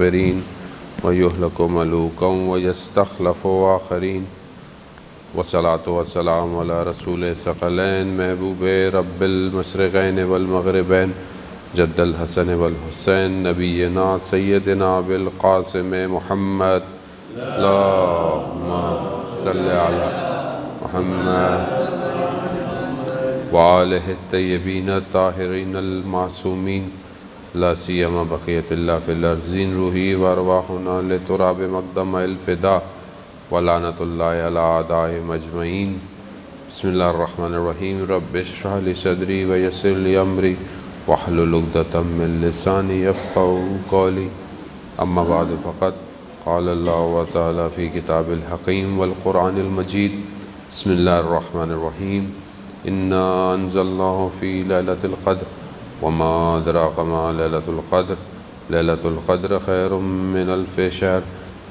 مستقبرین ويهلك ملوكا ويستخلف آخرين والصلاة والسلام على رسول الثقلين محبوب رب المشرقين والمغربين جد الحسن والحسين نبينا سيدنا بالقاسم محمد اللهم صل على محمد وآله الطيبين الطاهرين المعصومين لا سيما بقية الله في الأرضين روحي وأرواحنا لتراب مقدم الفداء ولعنة الله على أعدائهم أجمعين بسم الله الرحمن الرحيم رب اشرح لي صدري ويسر لي أمري واحلل عقدة من لساني يفقهوا قولي أما بعد، فقد قال الله تعالى في كتاب الحكيم والقرآن المجيد بسم الله الرحمن الرحيم إنا أنزلناه في ليلة القدر۔ وما أدراك ما ليلة القدر ليلة القدر خير من ألف شهر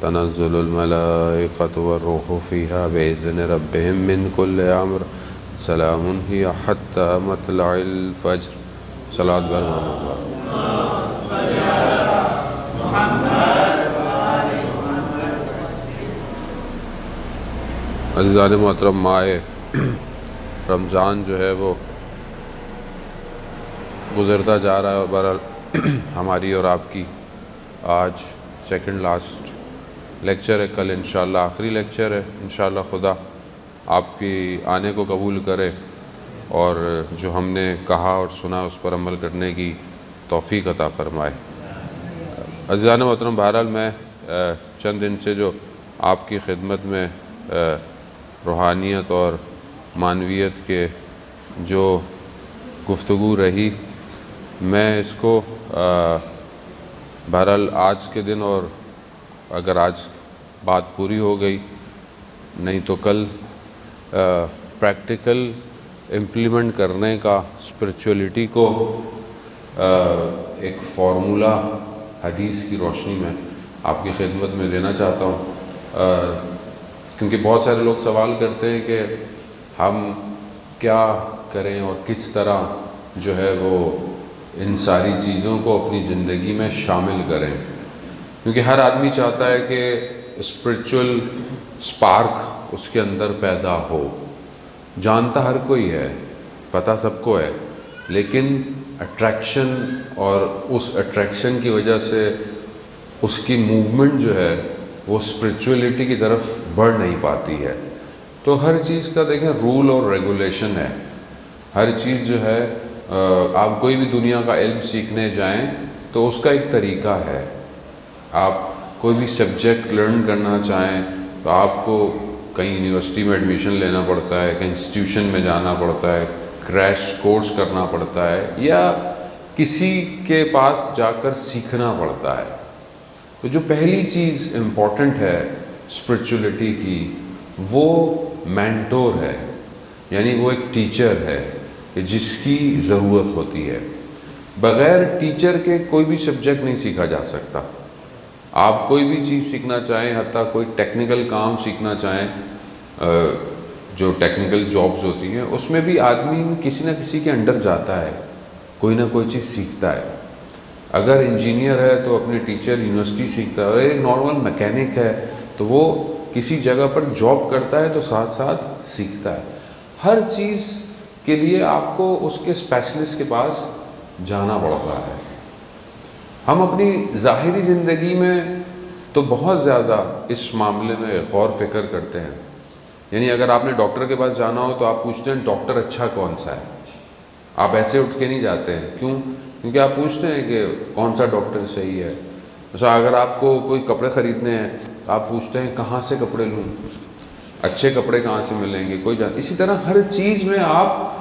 تنزل الملائكة والروح فيها بإذن ربهم من كل أمر سلام هي حتى مطلع الفجر صلاة برمان عزیزان محترم، مائے رمضان جو ہے وہ گزرتا جا رہا ہے اور بہرحال ہماری اور آپ کی آج سیکنڈ لاسٹ لیکچر ہے۔ کل انشاءاللہ آخری لیکچر ہے۔ انشاءاللہ خدا آپ کی آنے کو قبول کرے اور جو ہم نے کہا اور سنا اس پر عمل کرنے کی توفیق عطا فرمائے۔ عزیزان محترم، بہرحال میں چند دن سے جو آپ کی خدمت میں روحانیت اور معنویت کے جو گفتگو رہی میں اس کو بہرحال آج کے دن اور اگر آج بات پوری ہو گئی، نہیں تو کل پریکٹیکل امپلیمنٹ کرنے کا اسپریچولیٹی کو ایک فارمولا حدیث کی روشنی میں آپ کی خدمت میں دینا چاہتا ہوں۔ کیونکہ بہت سارے لوگ سوال کرتے ہیں کہ ہم کیا کریں اور کس طرح جو ہے وہ ان ساری چیزوں کو اپنی زندگی میں شامل کریں۔ کیونکہ ہر آدمی چاہتا ہے کہ اسپریچول سپارک اس کے اندر پیدا ہو۔ جانتا ہر کوئی ہے پتہ سب کو ہے، لیکن اٹریکشن اور اس اٹریکشن کی وجہ سے اس کی موومنٹ جو ہے، وہ اسپریچولیٹی کی طرف بڑھ نہیں پاتی ہے۔ تو ہر چیز کا دیکھیں رول اور ریگولیشن ہے۔ ہر چیز جو ہے آپ کوئی بھی دنیا کا علم سیکھنے جائیں تو اس کا ایک طریقہ ہے۔ آپ کوئی بھی سبجیکٹ لرن کرنا چاہیں تو آپ کو کہیں یونیورسٹی میں ایڈمیشن لینا پڑتا ہے، کہیں انسٹیٹیوشن میں جانا پڑتا ہے، کریش کورس کرنا پڑتا ہے یا کسی کے پاس جا کر سیکھنا پڑتا ہے۔ تو جو پہلی چیز امپورٹنٹ ہے اسپریچولیٹی کی، وہ مینٹور ہے یعنی وہ ایک ٹیچر ہے۔ کہ جس کی ضرورت ہوتی ہے۔ بغیر ٹیچر کے کوئی بھی سبجیکٹ نہیں سیکھا جا سکتا۔ آپ کوئی بھی چیز سیکھنا چاہیں، حتیٰ کوئی ٹیکنیکل کام سیکھنا چاہیں جو ٹیکنیکل جابز ہوتی ہیں، اس میں بھی آدمی کسی نہ کسی کے انڈر جاتا ہے، کوئی نہ کوئی چیز سیکھتا ہے۔ اگر انجینئر ہے تو اپنے ٹیچر یونیورسٹی سیکھتا ہے اگر ایک نارمل میکینک ہے، تو وہ کسی جگہ پر جاب کرتا ہے تو ساتھ ساتھ سیکھتا ہے۔ ہر چیز کے لیے آپ کو اس کے اسپیشلسٹ کے پاس جانا پڑتا ہے۔ ہم اپنی ظاہری زندگی میں تو بہت زیادہ اس معاملے میں غور فکر کرتے ہیں۔ یعنی اگر آپ نے ڈاکٹر کے پاس جانا ہو تو آپ پوچھتے ہیں ڈاکٹر اچھا کون سا ہے؟ آپ ایسے اٹھ کے نہیں جاتے ہیں۔ کیوں؟ کیونکہ آپ پوچھتے ہیں کہ کون سا ڈاکٹر صحیح ہے۔ اچھا اگر آپ کو کوئی کپڑے خریدنے ہیں تو آپ پوچھتے ہیں کہاں سے کپڑے لوں؟ اچھے کپڑے کہاں سے ملیں گے؟ کوئی جان، اسی طرح ہر چیز میں آپ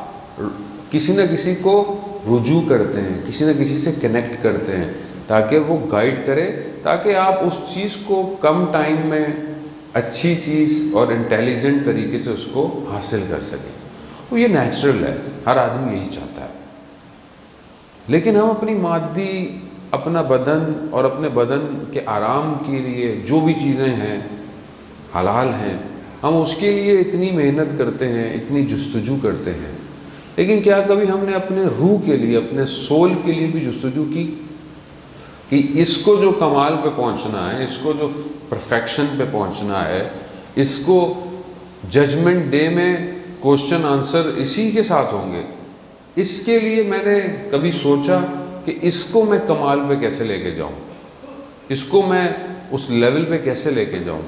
کسی نہ کسی کو رجوع کرتے ہیں، کسی نہ کسی سے کنیکٹ کرتے ہیں، تاکہ وہ گائیڈ کرے، تاکہ آپ اس چیز کو کم ٹائم میں اچھی چیز اور انٹیلیجنٹ طریقے سے اس کو حاصل کر سکیں۔ وہ یہ نیچرل ہے، ہر آدمی یہی چاہتا ہے۔ لیکن ہم اپنی مادی، اپنا بدن اور اپنے بدن کے آرام کے لیے جو بھی چیزیں ہیں، حلال ہیں، ہم اس کے لیے اتنی محنت کرتے ہیں، اتنی جستجو کرتے ہیں۔ لیکن کیا کبھی ہم نے اپنے روح کے لیے، اپنے سول کے لیے بھی جستجو کی؟ کہ اس کو جو کمال پہ پہنچنا ہے، اس کو جو پرفیکشن پہ پہنچنا ہے، اس کو ججمنٹ ڈے میں کوشچن آنسر اسی کے ساتھ ہوں گے۔ اس کے لیے میں نے کبھی سوچا کہ اس کو میں کمال پہ کیسے لے کے جاؤں؟ اس کو میں اس لیول پہ کیسے لے کے جاؤں؟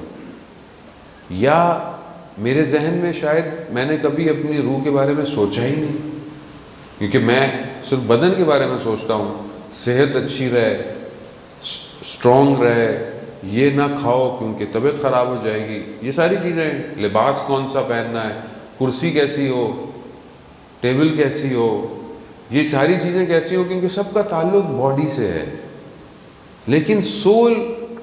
یا میرے ذہن میں شاید میں نے کبھی اپنی روح کے بارے میں سوچا ہی نہیں۔ کیونکہ میں صرف بدن کے بارے میں سوچتا ہوں۔ صحت اچھی رہے اسٹرانگ رہے، یہ نہ کھاؤ کیونکہ طبیعت خراب ہو جائے گی۔ یہ ساری چیزیں لباس کون سا پہننا ہے؟ کرسی کیسی ہو؟ ٹیبل کیسی ہو؟ یہ ساری چیزیں کیسی ہو کیونکہ سب کا تعلق باڈی سے ہے۔ لیکن سول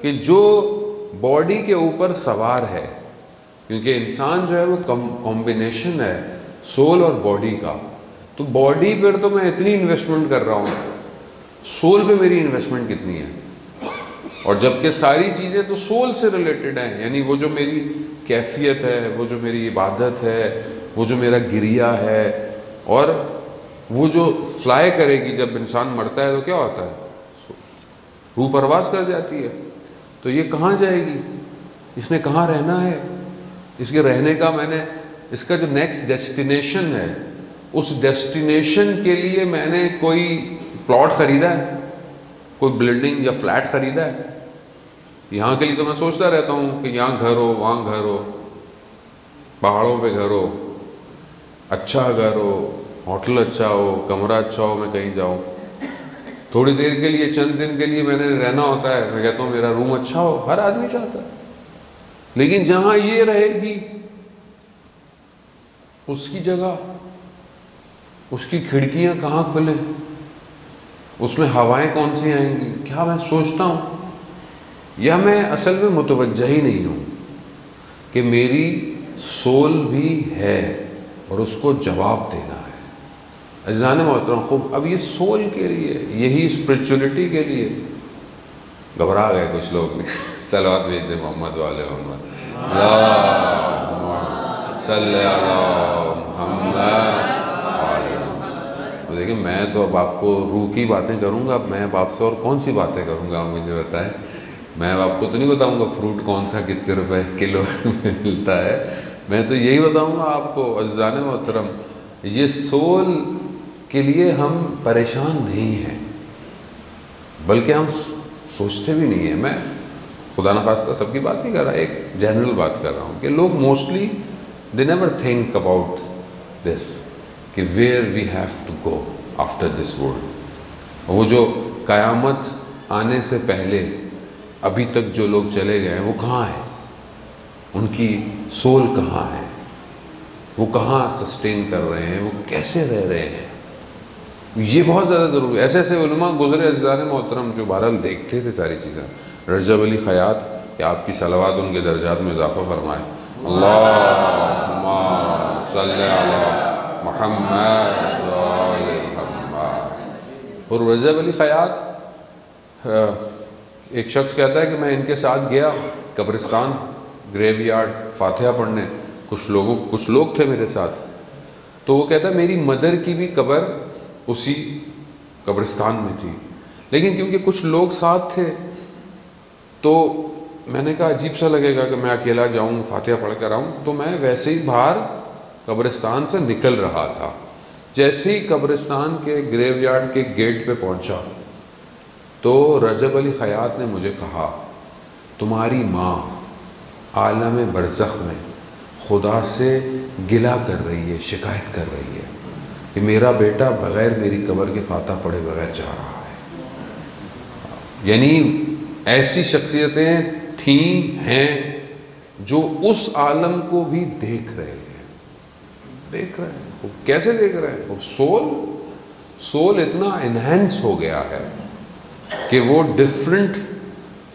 کہ جو باڈی کے اوپر سوار ہے کیونکہ انسان جو ہے وہ کمبینیشن ہے سول اور باڈی کا۔ تو باڈی پر تو میں اتنی انویسٹمنٹ کر رہا ہوں۔ سول پہ میری انویسٹمنٹ کتنی ہے؟ اور جبکہ ساری چیزیں تو سول سے ریلیٹڈ ہیں یعنی وہ جو میری کیفیت ہے، وہ جو میری عبادت ہے، وہ جو میرا گریا ہے، اور وہ جو فلائی کرے گی جب انسان مرتا ہے تو کیا ہوتا ہے؟ روح پرواز کر جاتی ہے۔ تو یہ کہاں جائے گی؟ اس نے کہاں رہنا ہے؟ اس کے رہنے کا میں نے اس کا جو نیکسٹ ڈیسٹینیشن ہے، اس ڈیسٹینیشن کے لیے میں نے کوئی پلاٹ خریدا ہے؟ کوئی بلڈنگ یا فلیٹ خریدا ہے؟ یہاں کے لیے تو میں سوچتا رہتا ہوں کہ یہاں گھر ہو، وہاں گھر ہو، پہاڑوں پہ گھر ہو اچھا گھر ہو، ہوٹل اچھا ہو، کمرہ اچھا ہو، میں کہیں جاؤں۔ تھوڑی دیر کے لیے، چند دن کے لیے میں نے رہنا ہوتا ہے، میں کہتا ہوں میرا روم اچھا ہو، ہر آدمی چاہتا ہے۔ لیکن جہاں یہ رہے گی، اس کی جگہ، اس کی کھڑکیاں کہاں کھلیں؟ اس میں ہوائیں کون سی آئیں گی؟ کیا میں سوچتا ہوں؟ یا میں اصل میں متوجہ ہی نہیں ہوں کہ میری سول بھی ہے اور اس کو جواب دینا ہے۔ عزیزان محترم، خوب، اب یہ سول کے لیے، یہی اسپرچولیٹی کے لیے۔ گھبرا گئے کچھ لوگ سلوات بھیج دے محمد والے محمد. صلی دیکھیں، میں تو اب آپ کو روح کی باتیں کروں گا، اب میں اب آپ سے اور کون سی باتیں کروں گا مجھے بتائیں؟ میں اب آپ کو تو نہیں بتاؤں گا فروٹ کون سا کتنے روپے کلو ملتا ہے، میں تو یہی بتاؤں گا آپ کو، عزیزان محترم، یہ سول کے لیے ہم پریشان نہیں ہیں، بلکہ ہم سوچتے بھی نہیں ہیں۔ میں خدا نخواستہ سب کی بات نہیں کر رہا، ایک جنرل بات کر رہا ہوں کہ لوگ mostly they never think about this کہ where we have to go after this world وہ جو قیامت آنے سے پہلے ابھی تک جو لوگ چلے گئے ہیں، وہ کہاں ہیں؟ ان کی سول کہاں ہے؟ وہ کہاں سسٹین کر رہے ہیں؟ وہ کیسے رہ رہے ہیں؟ یہ بہت زیادہ ضروری ہے۔ ایسے ایسے علماء، گزرے عزیزان محترم جو بہرحال دیکھتے تھے ساری چیزیں رجب علی خیات کہ آپ کی صلوات ان کے درجات میں اضافہ فرمائے۔ اللہم صلی اللہ محمد اور رجب علی خیات ایک شخص کہتا ہے کہ میں ان کے ساتھ گیا، قبرستان گریو یارڈ، فاتحہ پڑھنے۔ کچھ لوگوں، کچھ لوگ تھے میرے ساتھ۔ تو وہ کہتا ہے، میری مدر کی بھی قبر اسی قبرستان میں تھی۔ لیکن کیونکہ کچھ لوگ ساتھ تھے تو میں نے کہا عجیب سا لگے گا کہ میں اکیلا جاؤں، فاتحہ پڑھ کر آؤں، تو میں ویسے ہی باہر قبرستان سے نکل رہا تھا۔ جیسے ہی قبرستان کے گریو یارڈ کے گیٹ پہ پہنچا، تو رجب علی خیات نے مجھے کہا، تمہاری ماں عالم برزخ میں خدا سے گلا کر رہی ہے، شکایت کر رہی ہے کہ میرا بیٹا بغیر میری قبر کے فاتح پڑھے بغیر جا رہا ہے۔ یعنی ایسی شخصیتیں تھیں ہیں جو اس عالم کو بھی دیکھ رہے ہیں۔ دیکھ رہے ہیں۔ وہ کیسے دیکھ رہے ہیں؟ وہ سول سول اتنا انہینس ہو گیا ہے کہ وہ ڈفرنٹ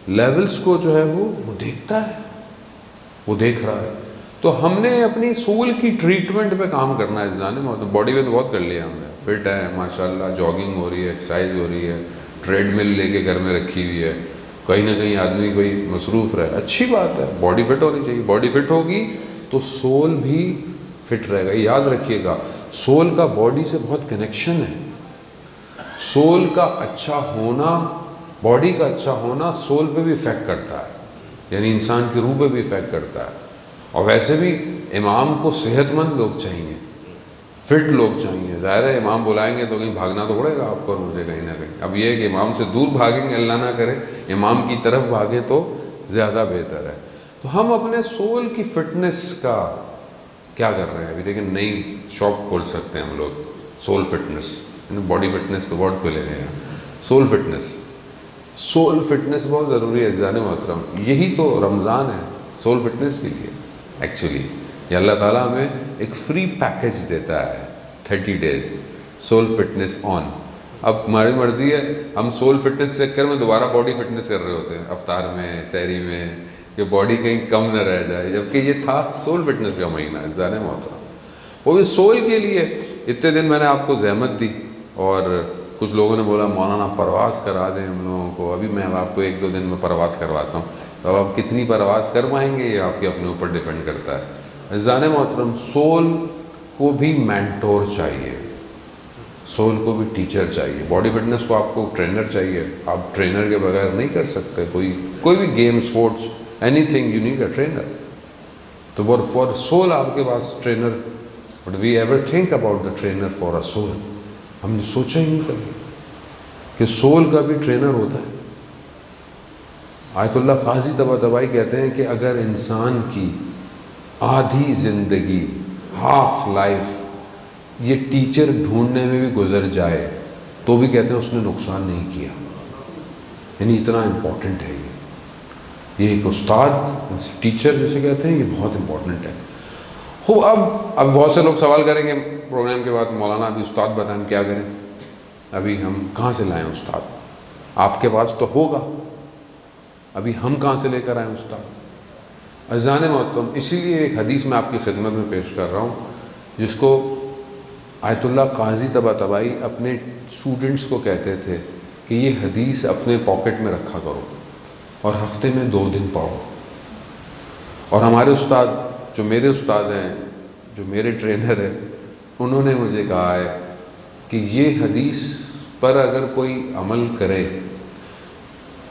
لیولز کو جو ہے وہ وہ دیکھتا ہے۔ وہ دیکھ رہا ہے۔ تو ہم نے اپنی سول کی ٹریٹمنٹ پہ کام کرنا ہے جانے میں۔ باڈی پہ تو بہت کر لیا ہم نے۔ فٹ ہے ماشاء اللہ جاگنگ ہو رہی ہے ایکسرسائز ہو رہی ہے ٹریڈ مل لے کے گھر میں رکھی ہوئی ہے۔ کہیں نہ کہیں آدمی کوئی مصروف رہے۔ اچھی بات ہے باڈی فٹ ہونی چاہیے۔ باڈی فٹ ہوگی تو سول بھی فٹ رہے گا۔ یاد رکھیے گا سول کا باڈی سے بہت کنیکشن ہے۔ سول کا اچھا ہونا باڈی کا اچھا ہونا سول پہ بھی افیکٹ کرتا ہے۔ یعنی انسان کی روح پہ بھی افیکٹ کرتا ہے۔ اور ویسے بھی امام کو صحت مند لوگ چاہیے۔ فٹ لوگ چاہیے۔ ظاہر ہے امام بلائیں گے تو کہیں بھاگنا تو پڑے گا آپ کو مجھے کہیں نہ کہیں۔ اب یہ ہے کہ امام سے دور بھاگیں گے، اللہ نہ کرے، امام کی طرف بھاگے تو زیادہ بہتر ہے۔ تو ہم اپنے سول کی فٹنس کا کیا کر رہے ہیں؟ ابھی دیکھیں نئی شاپ کھول سکتے ہیں ہم لوگ۔ Soul fitness. یعنی باڈی فٹنس تو بہت کھلے ہیں۔ Civil fitness. سول فٹنس بہت ضروری ہے جان محترم۔ یہی تو رمضان ہے سول فٹنس کے لیے ایکچولی یہ اللہ تعالیٰ ہمیں ایک فری پیکج دیتا ہے، thirty days, soul fitness on. اب ہماری مرضی ہے، ہم سول فٹنس چکر میں دوبارہ باڈی فٹنس کر رہے ہوتے ہیں، افطار میں، سحری میں، کہ باڈی کہیں کم نہ رہ جائے۔ جبکہ یہ تھا سول فٹنس کا مہینہ، اس دانے محترم۔ وہ بھی سول کے لیے۔ اتنے دن میں نے آپ کو زحمت دی اور کچھ لوگوں نے بولا، مولانا، پرواز کرا دیں ہم لوگوں کو۔ ابھی میں اب آپ کو ایک دو دن میں پرواز کرواتا ہوں۔ تو اب آپ کتنی پرواز کر پائیں گے، یہ آپ کے اپنے اوپر ڈپینڈ کرتا ہے۔ زان محترم، سول کو بھی مینٹور چاہیے۔ سول کو بھی ٹیچر چاہیے۔ باڈی فٹنس کو آپ کو ٹرینر چاہیے۔ آپ ٹرینر کے بغیر نہیں کر سکتے۔ کوئی کوئی بھی game sports anything you need a trainer تو فار سول آپ کے پاس trainer but we ever think about the trainer for a soul ہم نے سوچا ہی نہیں کبھی کہ سول کا بھی ٹرینر ہوتا ہے۔ آیت اللہ قاضی تبا دبائی کہتے ہیں کہ اگر انسان کی آدھی زندگی ہاف لائف یہ ٹیچر ڈھونڈنے میں بھی گزر جائے، تو بھی کہتے ہیں اس نے نقصان نہیں کیا۔ یعنی اتنا امپورٹنٹ ہے یہ۔ یہ ایک استاد ٹیچر جسے کہتے ہیں، یہ بہت امپورٹنٹ ہے۔ خوب، اب اب بہت سے لوگ سوال کریں گے پروگرام کے بعد، مولانا ابھی استاد بتائیں کیا کریں۔ ابھی ہم کہاں سے لائیں استاد؟ آپ کے پاس تو ہوگا۔ ابھی ہم کہاں سے لے کر آئیں استاد؟ اذان محتم اسی لیے ایک حدیث میں آپ کی خدمت میں پیش کر رہا ہوں، جس کو آیت اللہ قاضی تبا تبائی اپنے اسٹوڈنٹس کو کہتے تھے کہ یہ حدیث اپنے پاکٹ میں رکھا کرو اور ہفتے میں دو دن پڑھو۔ اور ہمارے استاد، جو میرے استاد ہیں، جو میرے ٹرینر ہیں، انہوں نے مجھے کہا ہے کہ یہ حدیث پر اگر کوئی عمل کرے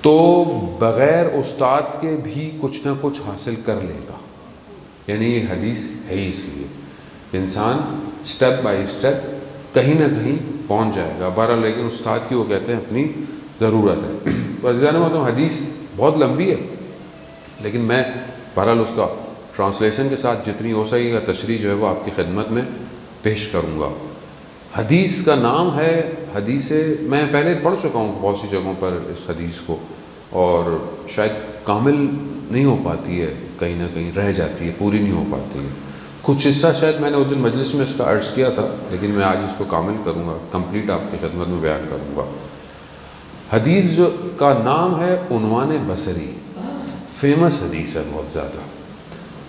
تو بغیر استاد کے بھی کچھ نہ کچھ حاصل کر لے گا۔ یعنی یہ حدیث ہے ہی اس لیے۔ انسان سٹیپ بائی سٹیپ کہیں نہ کہیں پہنچ جائے گا۔ بارہ لیکن استاد کی وہ کہتے ہیں اپنی ضرورت ہے۔ وزیر مطلب حدیث بہت لمبی ہے، لیکن میں بہرحال اس کا ٹرانسلیشن کے ساتھ جتنی ہو سکے گا، تشریح جو ہے وہ آپ کی خدمت میں پیش کروں گا۔ حدیث کا نام ہے حدیث میں پہلے پڑھ چکا ہوں بہت سی جگہوں پر اس حدیث کو، اور شاید کامل نہیں ہو پاتی ہے، کہیں نہ کہیں رہ جاتی ہے، پوری نہیں ہو پاتی ہے۔ کچھ حصہ شاید میں نے اس دن مجلس میں اس کا عرض کیا تھا، لیکن میں آج اس کو کامل کروں گا، کمپلیٹ آپ کی خدمت میں بیان کروں گا۔ حدیث جو کا نام ہے عنوان بصری۔ فیمس حدیث ہے بہت زیادہ،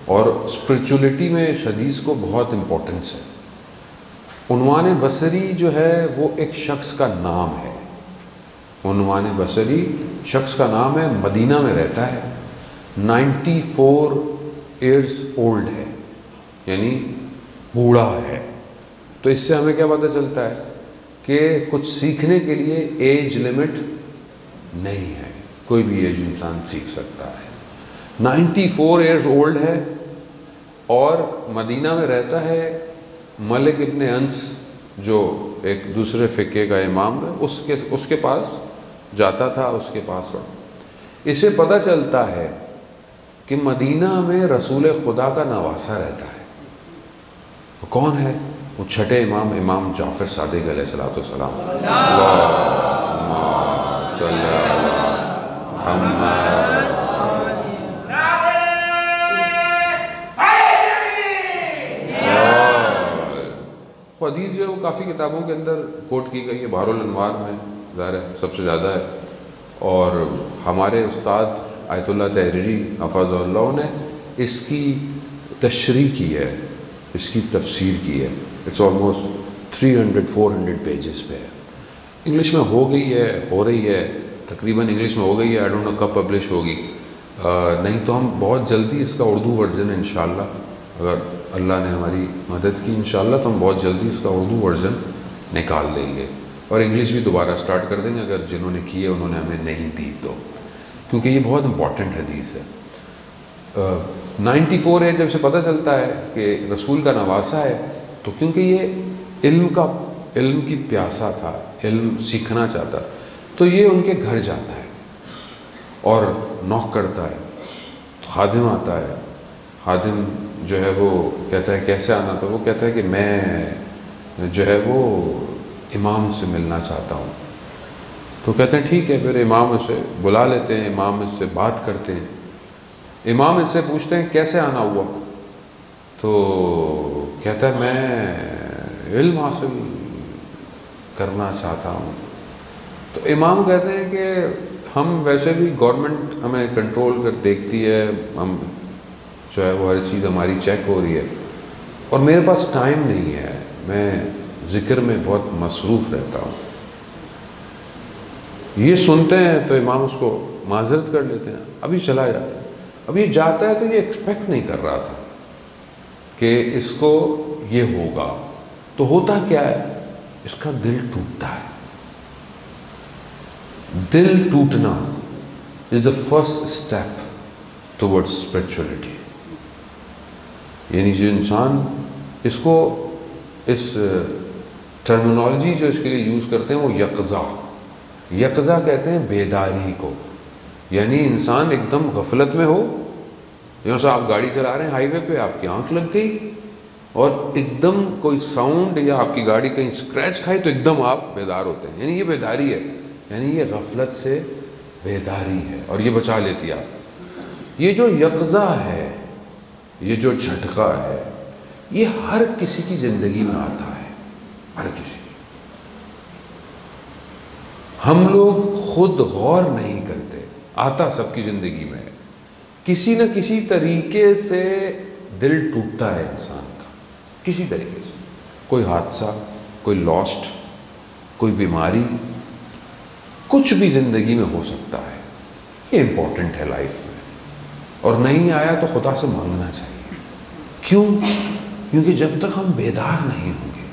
اور اسپرچولیٹی میں اس حدیث کو بہت امپورٹنس ہے۔ عنوان بصری جو ہے وہ ایک شخص کا نام ہے۔ عنوان بصری شخص کا نام ہے، مدینہ میں رہتا ہے۔ نائنٹی فور ایئرس اولڈ ہے یعنی بوڑھا ہے۔ تو اس سے ہمیں کیا پتہ چلتا ہے کہ کچھ سیکھنے کے لیے ایج لمٹ نہیں ہے۔ کوئی بھی ایج انسان سیکھ سکتا ہے۔ نائنٹی فور ایئرز اولڈ ہے اور مدینہ میں رہتا ہے ملک ابن انس جو ایک دوسرے فقے کا امام ہے، اس کے اس کے پاس جاتا تھا، اس کے پاس پڑھ اسے پتہ چلتا ہے کہ مدینہ میں رسول خدا کا نواسا رہتا ہے۔ وہ کون ہے؟ وہ چھٹے امام امام جعفر صادق علیہ السلاۃ والسلام۔ حدیث جو ہے وہ کافی کتابوں کے اندر کوٹ کی گئی ہے بہار الانوار میں ظاہر ہے، سب سے زیادہ ہے۔ اور ہمارے استاد آیت اللہ تحریری حفاظ اللہ نے اس کی تشریح کی ہے، اس کی تفسیر کی ہے۔ It's almost three hundred four hundred pages پہ ہے۔ انگلش میں ہو گئی ہے، ہو رہی ہے۔ تقریباً انگلش میں ہو گئی ہے۔ آئی ڈونٹ نو کب پبلش ہوگی۔ نہیں تو ہم بہت جلدی اس کا اردو ورژن انشاءاللہ اگر اللہ نے ہماری مدد کی، انشاءاللہ تو ہم بہت جلدی اس کا اردو ورژن نکال دیں گے۔ اور انگلش بھی دوبارہ سٹارٹ کر دیں گے، اگر جنہوں نے کی ہے انہوں نے ہمیں نہیں دی تو۔ کیونکہ یہ بہت امپورٹنٹ حدیث ہے۔ نائنٹی فور ہے، جب سے پتہ چلتا ہے کہ رسول کا نواسا ہے، تو کیونکہ یہ علم کا، علم کی پیاسا تھا، علم سیکھنا چاہتا۔ تو یہ ان کے گھر جاتا ہے اور نوک کرتا ہے، خادم آتا ہے، خادم جو ہے وہ کہتا ہے کیسے آنا تھا وہ کہتا ہے کہ میں جو ہے وہ امام سے ملنا چاہتا ہوں۔ تو کہتے ہیں ٹھیک ہے، پھر امام اسے بلا لیتے ہیں، امام اس سے بات کرتے ہیں۔ امام اس سے پوچھتے ہیں کیسے آنا ہوا؟ تو کہتا ہے میں علم حاصل کرنا چاہتا ہوں۔ تو امام کہتے ہیں کہ ہم ویسے بھی گورنمنٹ ہمیں کنٹرول کر، دیکھتی ہے، ہم جو ہے وہ ہر چیز ہماری چیک ہو رہی ہے۔ اور میرے پاس ٹائم نہیں ہے۔ میں ذکر میں بہت مصروف رہتا ہوں۔ یہ سنتے ہیں تو امام اس کو معذرت کر لیتے ہیں۔ ابھی چلا جاتا ہے۔ اب یہ جاتا ہے تو یہ ایکسپیکٹ نہیں کر رہا تھا کہ اس کو یہ ہوگا۔ تو ہوتا کیا ہے؟ اس کا دل ٹوٹتا ہے۔ دل ٹوٹنا is the first step toward spirituality یعنی جو انسان اس کو اس ٹرمنالوجی جو اس کے لیے یوز کرتے ہیں وہ یکزا یکزا کہتے ہیں بیداری کو۔ یعنی انسان ایک دم غفلت میں ہو جیسے آپ گاڑی چلا رہے ہیں، ہائی وے پہ آپ کی آنکھ لگ گئی اور ایک دم کوئی ساؤنڈ یا آپ کی گاڑی کہیں اسکریچ کھائے تو ایک دم آپ بیدار ہوتے ہیں۔ یعنی یہ بیداری ہے یعنی یہ غفلت سے بیداری ہے اور یہ بچا لیتی آپ۔ یہ جو یکزا ہے یہ جو جھٹکا ہے، یہ ہر کسی کی زندگی میں آتا ہے، ہر کسی ہم لوگ خود غور نہیں کرتے، آتا سب کی زندگی میں۔ کسی نہ کسی طریقے سے دل ٹوٹتا ہے انسان کا، کسی طریقے سے۔ کوئی حادثہ، کوئی لاسٹ کوئی بیماری، کچھ بھی زندگی میں ہو سکتا ہے۔ یہ امپورٹنٹ ہے لائف میں۔ اور نہیں آیا تو خدا سے مانگنا چاہیے۔ کیوں؟ کیونکہ جب تک ہم بیدار نہیں ہوں گے،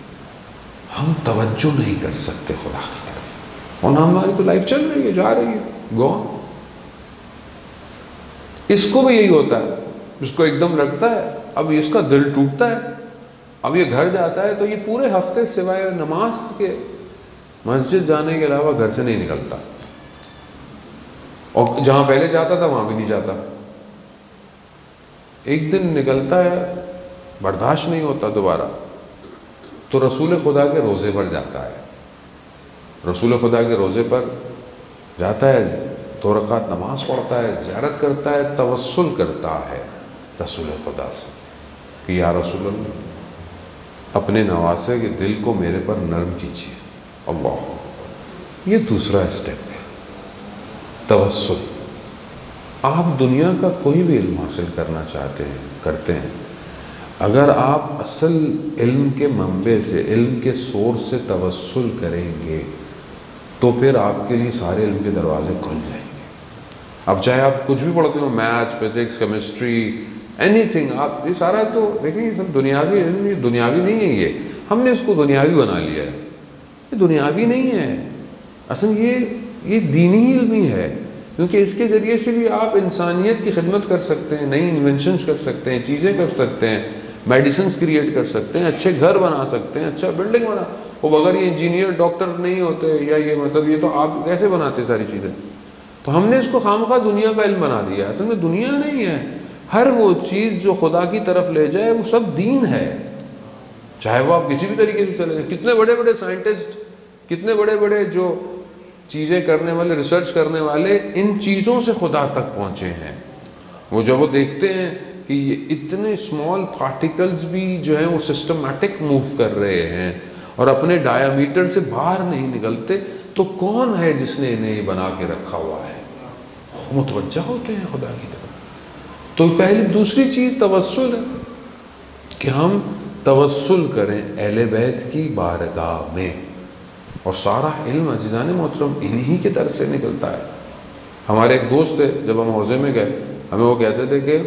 ہم توجہ نہیں کر سکتے خدا کی طرف۔ اور ہماری تو لائف چل رہی ہے، جا رہی ہے۔ گو اس کو بھی یہی ہوتا ہے۔ اس کو ایک دم لگتا ہے۔ اب اس کا دل ٹوٹتا ہے۔ اب یہ گھر جاتا ہے تو یہ پورے ہفتے سوائے نماز کے مسجد جانے کے علاوہ گھر سے نہیں نکلتا۔ اور جہاں پہلے جاتا تھا، وہاں بھی نہیں جاتا۔ ایک دن نکلتا ہے، برداشت نہیں ہوتا دوبارہ، تو رسول خدا کے روزے پر جاتا ہے۔ رسول خدا کے روزے پر جاتا ہے، دو رکعت نماز پڑھتا ہے، زیارت کرتا ہے، توسل کرتا ہے رسول خدا سے۔ کہ یا رسول اللہ، اپنے نواسے کے دل کو میرے پر نرم کیجیے۔ اللہ، یہ دوسرا اسٹیپ ہے۔ توسل۔ آپ دنیا کا کوئی بھی علم حاصل کرنا چاہتے ہیں، کرتے ہیں۔ اگر آپ اصل علم کے منبع سے، علم کے سورس سے توسل کریں گے، تو پھر آپ کے لیے سارے علم کے دروازے کھل جائیں گے۔ اب چاہے آپ کچھ بھی پڑھتے ہو maths physics chemistry any thing آپ یہ سارا تو دیکھیں، یہ سب دنیاوی علم، یہ دنیاوی نہیں ہے یہ۔ ہم نے اس کو دنیاوی بنا لیا ہے۔ یہ دنیاوی نہیں ہے۔ اصل یہ یہ دینی علم ہی ہے۔ کیونکہ اس کے ذریعے سے بھی آپ انسانیت کی خدمت کر سکتے ہیں، نئی انوینشنز کر سکتے ہیں، چیزیں کر سکتے ہیں میڈیسنس کریٹ کر سکتے ہیں، اچھے گھر بنا سکتے ہیں اچھا بلڈنگ بنا۔ وہ اگر یہ انجینئر ڈاکٹر نہیں ہوتے یا یہ مطلب یہ تو آپ کیسے بناتے ساری چیزیں؟ تو ہم نے اس کو خامخواہ دنیا کا علم بنا دیا۔ اصل میں دنیا نہیں ہے۔ ہر وہ چیز جو خدا کی طرف لے جائے، وہ سب دین ہے۔ چاہے وہ آپ کسی بھی طریقے سے چلے جائیں۔ کتنے بڑے بڑے سائنٹسٹ کتنے بڑے بڑے جو چیزیں کرنے والے ریسرچ کرنے والے ان چیزوں سے خدا تک پہنچے ہیں۔ وہ جب وہ دیکھتے ہیں کہ یہ اتنے اسمال پارٹیکلز بھی جو ہیں وہ سسٹمیٹک موو کر رہے ہیں اور اپنے ڈایامیٹر سے باہر نہیں نکلتے، تو کون ہے جس نے انہیں یہ بنا کے رکھا ہوا ہے؟ متوجہ ہوتے ہیں خدا کی طرف۔ تو پہلی، دوسری چیز توسل ہے کہ ہم توسل کریں اہل بیت کی بارگاہ میں۔ اور سارا علم عزیزان محترم انہی کے در سے نکلتا ہے۔ ہمارے ایک دوست تھے، جب ہم حوضے میں گئے، ہمیں وہ کہتے تھے کہ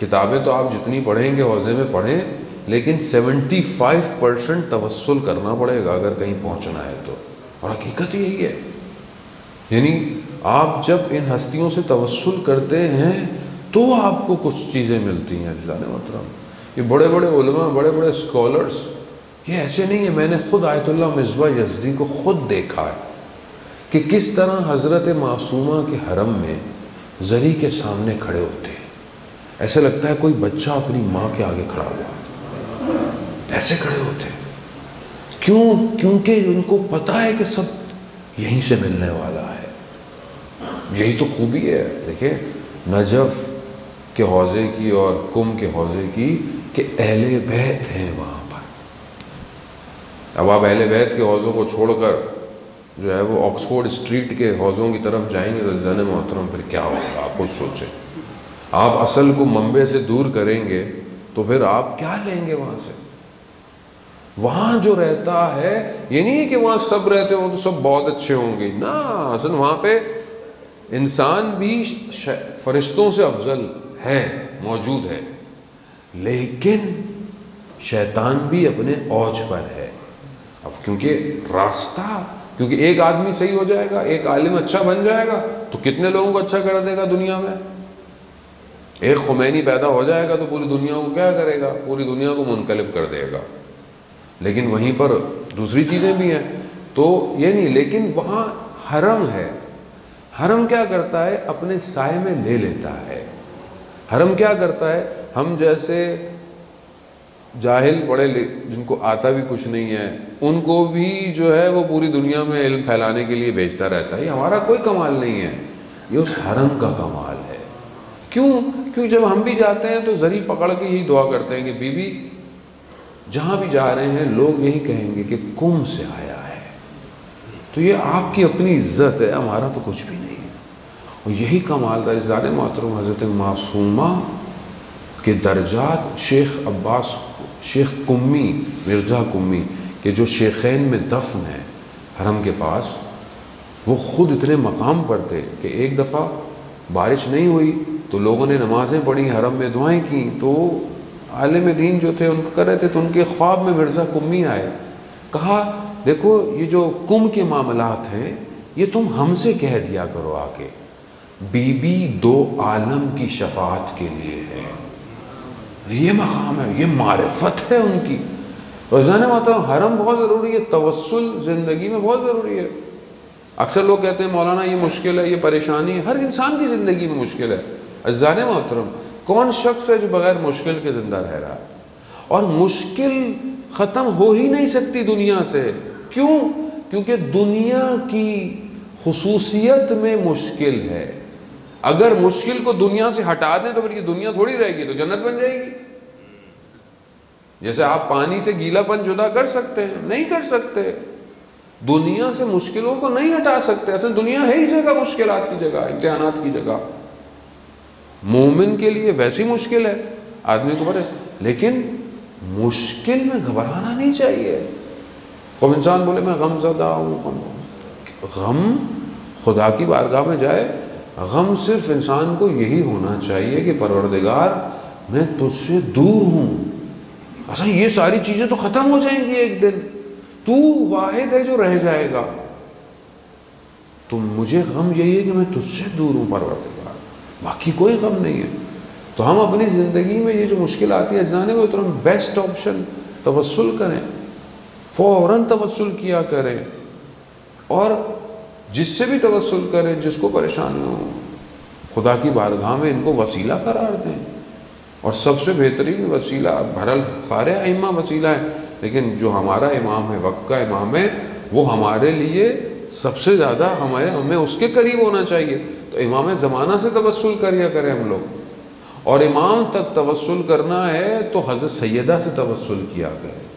کتابیں تو آپ جتنی پڑھیں گے حوضے میں پڑھیں، لیکن سیونٹی فائیو پرسنٹ توسل کرنا پڑے گا اگر کہیں پہنچنا ہے تو۔ اور حقیقت یہی ہے۔ یعنی آپ جب ان ہستیوں سے توسل کرتے ہیں تو آپ کو کچھ چیزیں ملتی ہیں عزیزان محترم۔ یہ بڑے بڑے علماء، بڑے بڑے اسکالرس یہ ایسے نہیں ہے، میں نے خود آیت اللہ مصباح یزدی کو خود دیکھا ہے کہ کس طرح حضرت معصومہ کے حرم میں زری کے سامنے کھڑے ہوتے ہیں۔ ایسا لگتا ہے کوئی بچہ اپنی ماں کے آگے کھڑا ہوا ایسے کھڑے ہوتے ہیں۔ کیوں؟ کیونکہ ان کو پتا ہے کہ سب یہیں سے ملنے والا ہے۔ یہی تو خوبی ہے۔ دیکھیں، نجف کے حوضے کی اور کم کے حوضے کی کہ اہل بیت ہیں وہاں۔ اب آپ اہل بیت کے حوضوں کو چھوڑ کر جو ہے وہ آکسفورڈ اسٹریٹ کے حوضوں کی طرف جائیں گے تو زن محترم پھر کیا ہوگا؟ آپ کچھ سوچیں۔ آپ اصل کو منبع سے دور کریں گے تو پھر آپ کیا لیں گے وہاں سے؟ وہاں جو رہتا ہے، یہ نہیں ہے کہ وہاں سب رہتے ہوں تو سب بہت اچھے ہوں گے۔ نا اصل وہاں پہ انسان بھی فرشتوں سے افضل ہے موجود ہے لیکن شیطان بھی اپنے اوج پر ہے۔ اب کیونکہ راستہ کیونکہ ایک آدمی صحیح ہو جائے گا، ایک عالم اچھا بن جائے گا، تو کتنے لوگوں کو اچھا کر دے گا دنیا میں؟ ایک خمینی پیدا ہو جائے گا تو پوری دنیا کو کیا کرے گا؟ پوری دنیا کو منقلب کر دے گا۔ لیکن وہیں پر دوسری چیزیں بھی ہیں۔ تو یہ نہیں، لیکن وہاں حرم ہے۔ حرم کیا کرتا ہے؟ اپنے سائے میں لے لیتا ہے۔ حرم کیا کرتا ہے؟ ہم جیسے جاہل پڑھے جن کو آتا بھی کچھ نہیں ہے، ان کو بھی جو ہے وہ پوری دنیا میں علم پھیلانے کے لیے بیچتا رہتا ہے۔ یہ ہمارا کوئی کمال نہیں ہے۔ یہ اس حرم کا کمال ہے۔ کیوں؟ کیوں جب ہم بھی جاتے ہیں تو ذریع پکڑ کے یہی دعا کرتے ہیں کہ بی بی جہاں بھی جا رہے ہیں، لوگ یہی کہیں گے کہ کم سے آیا ہے؟ تو یہ آپ کی اپنی عزت ہے، ہمارا تو کچھ بھی نہیں ہے۔ اور یہی کمال تھا زیادہ محترم حضرت معصومہ کے درجات شیخ عباس شیخ کمی، مرزا کمی، کہ جو شیخین میں دفن ہے حرم کے پاس، وہ خود اتنے مقام پر تھے کہ ایک دفعہ بارش نہیں ہوئی تو لوگوں نے نمازیں پڑھی، حرم میں دعائیں کی تو عالم دین جو تھے، ان کو کر رہے تھے، تو ان کے خواب میں مرزا کمی آئے۔ کہا، دیکھو، یہ جو کم کے معاملات ہیں، یہ تم ہم سے کہہ دیا کرو آ کے بی بی دو عالم کی شفاعت کے لیے ہے۔ یہ مقام ہے، یہ معرفت ہے ان کی۔ وزن ہوتا حرم بہت ضروری ہے، توسل زندگی میں بہت ضروری ہے۔ اکثر لوگ کہتے ہیں، مولانا، یہ مشکل ہے، یہ پریشانی ہے۔ ہر انسان کی زندگی میں مشکل ہے۔ اجزان محترم، کون شخص ہے جو بغیر مشکل کے زندہ رہ رہا ہے؟ اور مشکل ختم ہو ہی نہیں سکتی دنیا سے۔ کیوں؟ کیونکہ دنیا کی خصوصیت میں مشکل ہے۔ اگر مشکل کو دنیا سے ہٹا دیں تو پھر یہ دنیا تھوڑی رہے گی، تو جنت بن جائے گی۔ جیسے آپ پانی سے گیلا پن جدا کر سکتے ہیں، نہیں کر سکتے۔ دنیا سے مشکلوں کو نہیں ہٹا سکتے۔ اصل دنیا ہے ہی جگہ، مشکلات کی جگہ، امتحانات کی جگہ۔ مومن کے لیے ویسی مشکل ہے۔ آدمی کو بڑے لیکن مشکل میں گھبرانا نہیں چاہیے۔ خوب انسان بولے، میں غم زدہ ہوں۔ غم خدا کی بارگاہ میں جائے۔ غم صرف انسان کو یہی ہونا چاہیے کہ پروردگار، میں تجھ سے دور ہوں۔ اچھا یہ ساری چیزیں تو ختم ہو جائیں گی ایک دن۔ تو واحد ہے جو رہ جائے گا۔ تو مجھے غم یہی ہے کہ میں تجھ سے دور ہوں، پروردگار۔ باقی کوئی غم نہیں ہے۔ تو ہم اپنی زندگی میں یہ جو مشکل آتی ہے جانے کو تو ہم بیسٹ آپشن توسل کریں، فوراً توسل کیا کریں۔ اور جس سے بھی توسل کریں، جس کو پریشانی ہو خدا کی بارگاہ میں ان کو وسیلہ قرار دیں۔ اور سب سے بہترین وسیلہ بھرل سارے ائمہ وسیلہ ہیں، لیکن جو ہمارا امام ہے، وقت کا امام ہے، وہ ہمارے لیے سب سے زیادہ ہمارے ہمیں اس کے قریب ہونا چاہیے۔ تو امام زمانہ سے توسل کریا کریں ہم لوگ۔ اور امام تک توسل کرنا ہے تو حضرت سیدہ سے توسل کیا کریں۔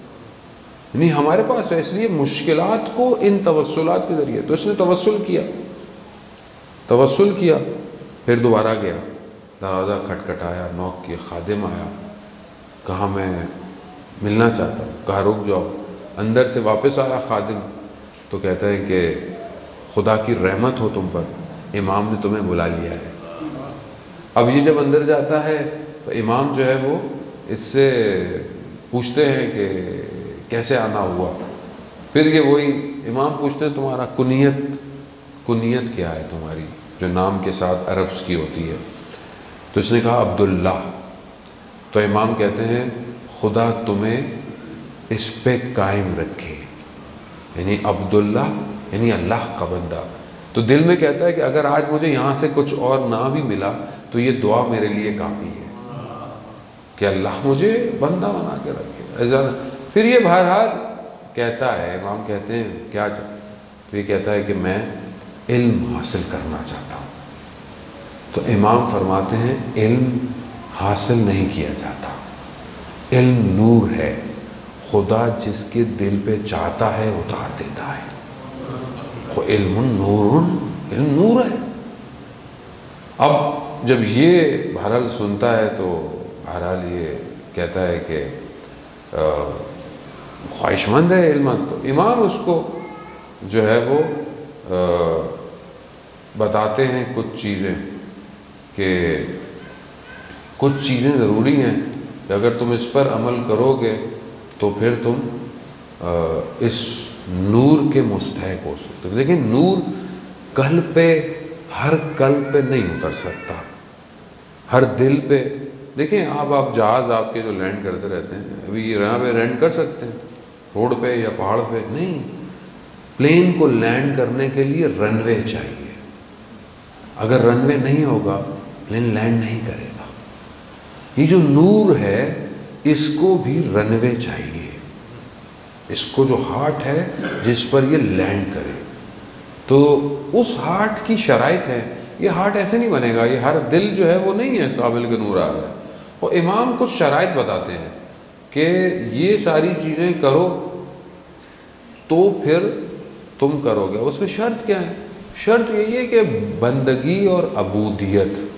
نہیں ہمارے پاس ہے، اس لیے مشکلات کو ان توسلات کے ذریعے۔ تو اس نے توسل کیا۔ توسل کیا، پھر دوبارہ گیا۔ دروازہ کھٹ آیا، نوک کیا خادم آیا، کہا میں ملنا چاہتا ہوں، کہا رک جاؤ۔ اندر سے واپس آیا خادم، تو کہتا ہے کہ خدا کی رحمت ہو تم پر، امام نے تمہیں بلا لیا ہے۔ اب یہ جب اندر جاتا ہے، تو امام جو ہے وہ اس سے پوچھتے ہیں کہ کیسے آنا ہوا۔ پھر یہ وہی امام پوچھتے ہیں، تمہارا کنیت کنیت کیا ہے تمہاری؟ جو نام کے ساتھ عربس کی ہوتی ہے۔ تو اس نے کہا، عبداللہ. تو امام کہتے ہیں، خدا تمہیں اس پہ قائم رکھے. یعنی عبداللہ یعنی اللہ کا بندہ. تو دل میں کہتا ہے کہ اگر آج مجھے یہاں سے کچھ اور نہ بھی ملا تو یہ دعا میرے لیے کافی ہے کہ اللہ مجھے بندہ بنا کے رکھے۔ ایسا پھر یہ بہرحال کہتا ہے، امام کہتے ہیں، کیا تو یہ کہتا ہے کہ میں علم حاصل کرنا چاہتا ہوں۔ تو امام فرماتے ہیں، علم حاصل نہیں کیا جاتا۔ علم نور ہے۔ خدا جس کے دل پہ چاہتا ہے، اتار دیتا ہے۔ علم نور علم نور ہے۔ اب جب یہ بہرحال سنتا ہے تو بہرحال یہ کہتا ہے کہ خواہش مند ہے علم تو امام اس کو جو ہے وہ بتاتے ہیں کچھ چیزیں۔ کہ کچھ چیزیں ضروری ہیں، کہ اگر تم اس پر عمل کرو گے تو پھر تم اس نور کے مستحق ہو سکتے دیکھیں، نور کل پہ ہر کل پہ نہیں اتر سکتا۔ ہر دل پہ۔ دیکھیں آپ آپ جہاز آپ کے جو لینڈ کرتے رہتے ہیں، ابھی یہاں پہ لینڈ کر سکتے ہیں، روڈ پہ یا پہاڑ پہ۔ نہیں، پلین کو لینڈ کرنے کے لیے رن وے چاہیے۔ اگر رن وے نہیں ہوگا پلین لینڈ نہیں کرے گا۔ یہ جو نور ہے، اس کو بھی رن وے چاہیے۔ اس کو جو ہارٹ ہے، جس پر یہ لینڈ کرے۔ تو اس ہارٹ کی شرائط ہے یہ ہارٹ ایسے نہیں بنے گا، یہ ہر دل جو ہے، وہ نہیں ہے اس قابل کے نور آ ہے اور امام کچھ شرائط بتاتے ہیں کہ یہ ساری چیزیں کرو تو پھر تم کرو گے۔ اس میں شرط کیا ہے؟ شرط یہی ہے کہ بندگی اور عبودیت۔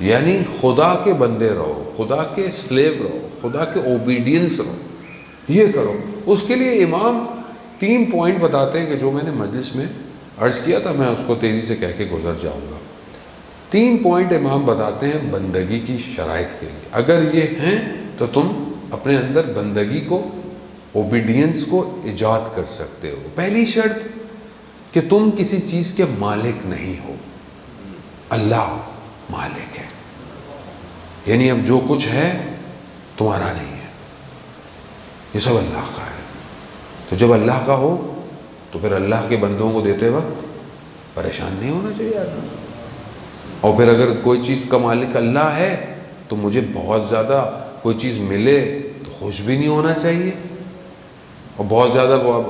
یعنی خدا کے بندے رہو، خدا کے سلیو رہو، خدا کے اوبیڈینس رہو۔ یہ کرو۔ اس کے لیے امام تین پوائنٹ بتاتے ہیں کہ جو میں نے مجلس میں عرض کیا تھا، میں اس کو تیزی سے کہہ کے گزر جاؤں گا۔ تین پوائنٹ امام بتاتے ہیں بندگی کی شرائط کے لیے۔ اگر یہ ہیں تو تم اپنے اندر بندگی کو اوبیڈینس کو ایجاد کر سکتے ہو۔ پہلی شرط، کہ تم کسی چیز کے مالک نہیں ہو۔ اللہ مالک۔ یعنی اب جو کچھ ہے تمہارا نہیں ہے۔ یہ سب اللہ کا ہے۔ تو جب اللہ کا ہو، تو پھر اللہ کے بندوں کو دیتے وقت پریشان نہیں ہونا چاہیے آدمی۔ اور پھر اگر کوئی چیز کا مالک اللہ ہے، تو مجھے بہت زیادہ کوئی چیز ملے تو خوش بھی نہیں ہونا چاہیے۔ اور بہت زیادہ وہ اب،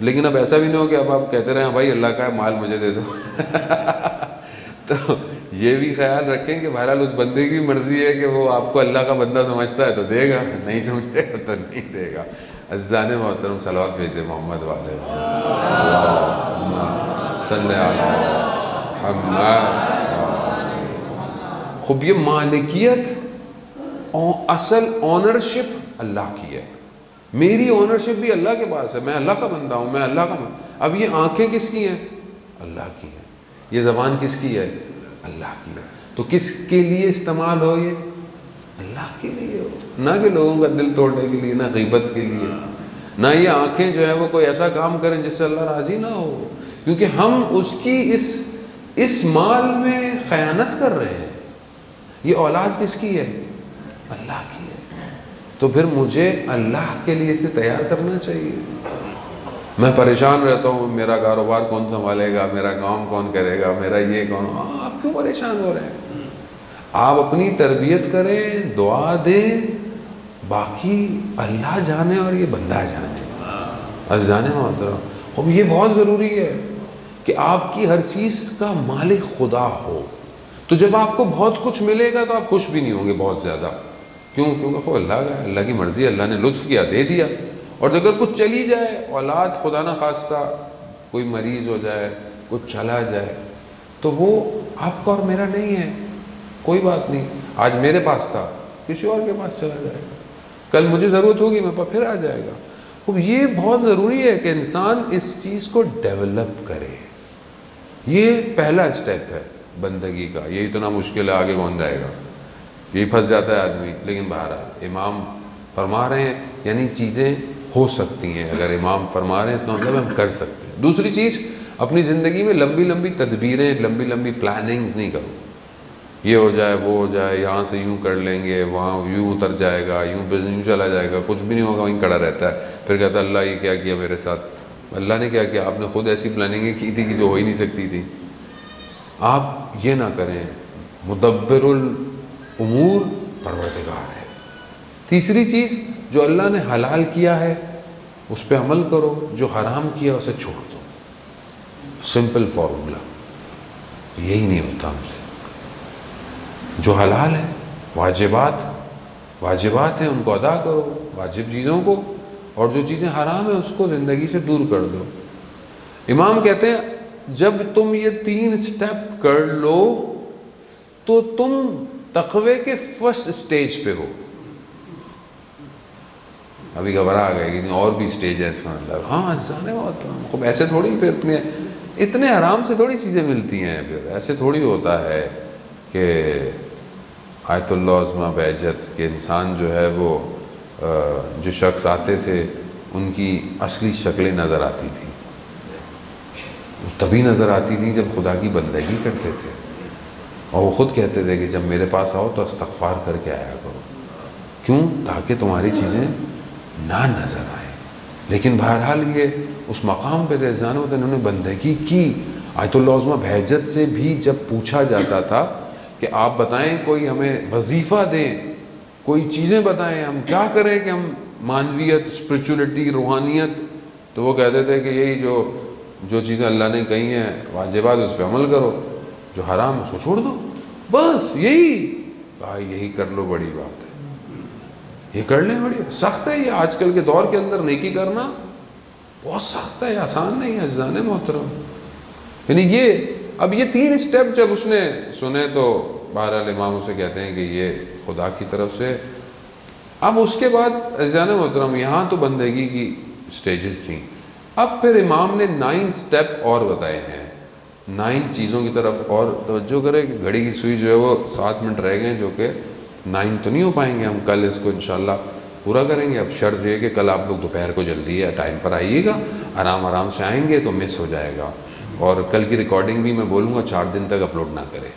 لیکن اب ایسا بھی نہیں ہو کہ اب آپ کہتے رہے ہیں ہاں بھائی، اللہ کا ہے، مال مجھے دے دو۔ تو یہ بھی خیال رکھیں کہ بہرحال اس بندے کی مرضی ہے کہ وہ آپ کو اللہ کا بندہ سمجھتا ہے تو دے گا، نہیں سمجھے گا تو نہیں دے گا۔ عزیزان محترم، صلوات بھیج دے محمد والے صلی خوب یہ مالکیت اصل آنرشپ اللہ کی ہے۔ میری آنرشپ بھی اللہ کے پاس ہے۔ میں اللہ کا بندہ ہوں، میں اللہ کا اب یہ آنکھیں کس کی ہیں؟ اللہ کی ہیں۔ یہ زبان کس کی ہے؟ اللہ کی ہے تو کس کے لیے استعمال ہو یہ؟ اللہ کے لیے ہو۔ نہ کہ لوگوں کا دل توڑنے کے لیے، نہ غیبت کے لیے۔ نہ یہ آنکھیں جو ہے وہ کوئی ایسا کام کریں جس سے اللہ راضی نہ ہو۔ کیونکہ ہم اس کی اس اس مال میں خیانت کر رہے ہیں۔ یہ اولاد کس کی ہے؟ اللہ کی ہے۔ تو پھر مجھے اللہ کے لیے اسے تیار کرنا چاہیے۔ میں پریشان رہتا ہوں، میرا کاروبار کون سنبھالے گا، میرا کام کون کرے گا، میرا یہ کون آپ کیوں پریشان ہو رہے ہیں؟ آپ اپنی تربیت کریں، دعا دیں، باقی اللہ جانے اور یہ بندہ جانے۔ جانے محترم اب یہ بہت ضروری ہے کہ آپ کی ہر چیز کا مالک خدا ہو۔ تو جب آپ کو بہت کچھ ملے گا تو آپ خوش بھی نہیں ہوں گے بہت زیادہ۔ کیوں؟ کیونکہ اللہ کا اللہ کی مرضی اللہ نے لطف کیا، دے دیا۔ اور اگر کچھ چلی جائے، اولاد خدا نہ خواستہ کوئی مریض ہو جائے کچھ چلا جائے، تو وہ آپ کا اور میرا نہیں ہے، کوئی بات نہیں۔ آج میرے پاس تھا، کسی اور کے پاس چلا جائے گا۔ کل مجھے ضرورت ہوگی، میں پھر آ جائے گا۔ اب یہ بہت ضروری ہے کہ انسان اس چیز کو ڈیولپ کرے۔ یہ پہلا اسٹیپ ہے بندگی کا۔ یہ اتنا مشکل ہے، آگے کون جائے گا؟ یہی پھنس جاتا ہے آدمی، لیکن بہرحال امام فرما رہے ہیں یعنی چیزیں ہو سکتی ہیں، اگر امام فرما رہے ہیں، اس کا مطلب ہم کر سکتے ہیں۔ دوسری چیز، اپنی زندگی میں لمبی لمبی تدبیریں، لمبی لمبی پلاننگز نہیں کرو۔ یہ ہو جائے، وہ ہو جائے، یہاں سے یوں کر لیں گے، وہاں یوں اتر جائے گا، یوں بزنس یوں چلا جائے گا، کچھ بھی نہیں ہوگا، وہیں کڑا رہتا ہے۔ پھر کہتا ہے، اللہ یہ کیا کیا میرے ساتھ؟ اللہ نے کیا کیا؟ آپ نے خود ایسی پلاننگیں کی تھی کہ جو ہو ہی نہیں سکتی تھی۔ آپ یہ نہ کریں، مدبر الامور پروردگار ہے تیسری چیز جو اللہ نے حلال کیا ہے، اس پہ عمل کرو، جو حرام کیا اسے چھوڑ دو۔ سمپل فارمولا یہی نہیں ہوتا ہم سے۔ جو حلال ہے، واجبات واجبات ہیں، ان کو ادا کرو، واجب چیزوں کو، اور جو چیزیں حرام ہیں، اس کو زندگی سے دور کر دو۔ امام کہتے ہیں، جب تم یہ تین سٹیپ کر لو، تو تم تقوی کے فرسٹ سٹیج پہ ہو۔ ابھی گھبرا گئے کہ نہیں، اور بھی سٹیج ہے اس کا مطلب ہاں جانے خوب، ایسے تھوڑی پھر اتنے اتنے آرام سے تھوڑی چیزیں ملتی ہیں پھر۔ ایسے تھوڑی ہوتا ہے کہ آیت اللہ عظمہ بہجت کہ انسان جو ہے وہ جو شخص آتے تھے، ان کی اصلی شکلیں نظر آتی تھیں۔ وہ تبھی نظر آتی تھی جب خدا کی بندگی کرتے تھے۔ اور وہ خود کہتے تھے کہ جب میرے پاس آؤ تو استغفار کر کے آیا کرو۔ کیوں؟ تاکہ تمہاری چیزیں نہ نظر آئیں لیکن بہرحال یہ اس مقام پہ رضان ہوتا انہوں نے بندگی کی۔ آیت اللہ عظمہ بہجت سے بھی جب پوچھا جاتا تھا کہ آپ بتائیں کوئی ہمیں وظیفہ دیں، کوئی چیزیں بتائیں، ہم کیا کریں کہ ہم مانویت اسپرچولیٹی روحانیت؟ تو وہ کہتے تھے کہ یہی جو جو چیزیں اللہ نے کہی ہیں، واجبات، اس پہ عمل کرو۔ جو حرام اس کو چھوڑ دو۔ بس یہی۔ کہا، یہی کر لو، بڑی بات ہے۔ یہ کر لیں بڑی. سخت ہے یہ آج کل کے دور کے اندر نیکی کرنا. بہت سخت ہے، آسان نہیں ہے اجزان محترم. یعنی یہ، اب یہ تین اسٹیپ جب اس نے سنے تو بہرحال امام اسے کہتے ہیں کہ یہ خدا کی طرف سے. اب اس کے بعد عزیزان محترم، یہاں تو بندگی کی سٹیجز تھیں. اب پھر امام نے نائن سٹیپ اور بتائے ہیں. نائن چیزوں کی طرف اور توجہ کرے کہ گھڑی کی سوئی جو ہے وہ سات منٹ رہ گئے ہیں جو کہ نائن تو نہیں ہو پائیں گے، ہم کل اس کو انشاءاللہ پورا کریں گے۔ اب شرط یہ کہ کل آپ لوگ دوپہر کو جلدی ہے، ٹائم پر آئیے گا، آرام آرام سے آئیں گے تو مس ہو جائے گا۔ اور کل کی ریکارڈنگ بھی میں بولوں گا، چار دن تک اپلوڈ نہ کرے،